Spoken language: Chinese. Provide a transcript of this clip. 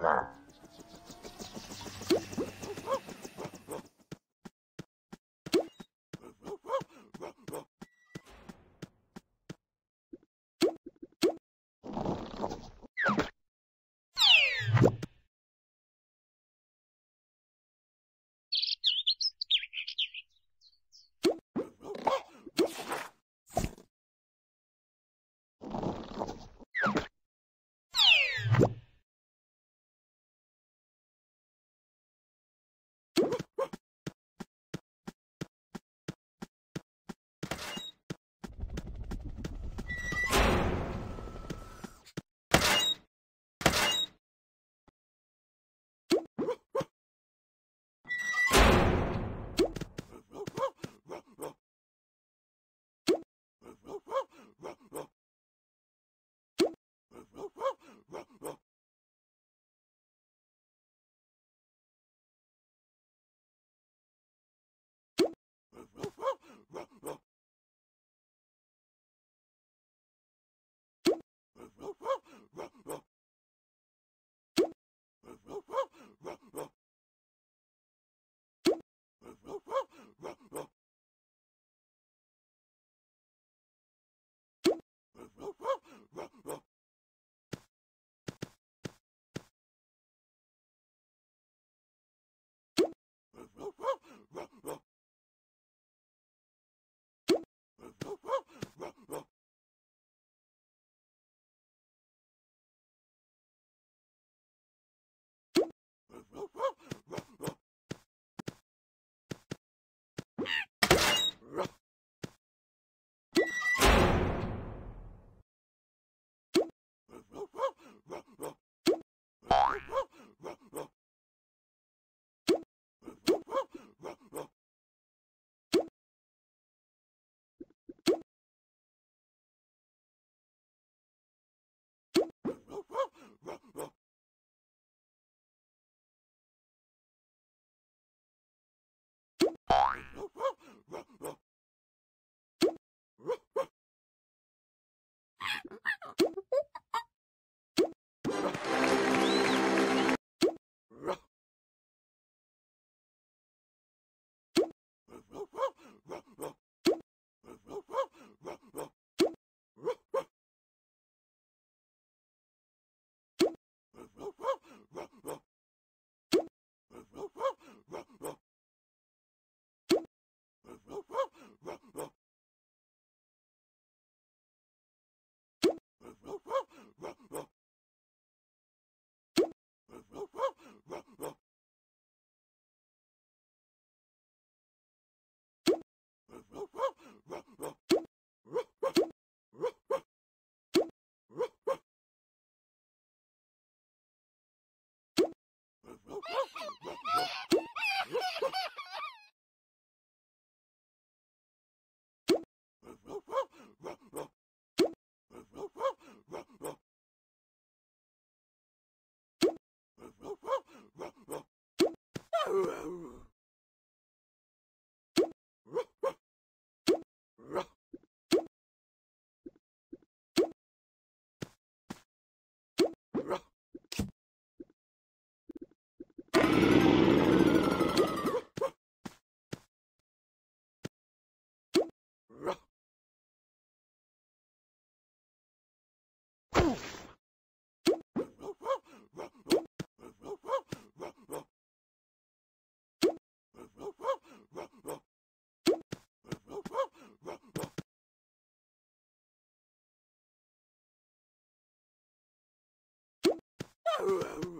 人啊。Ooh, ooh.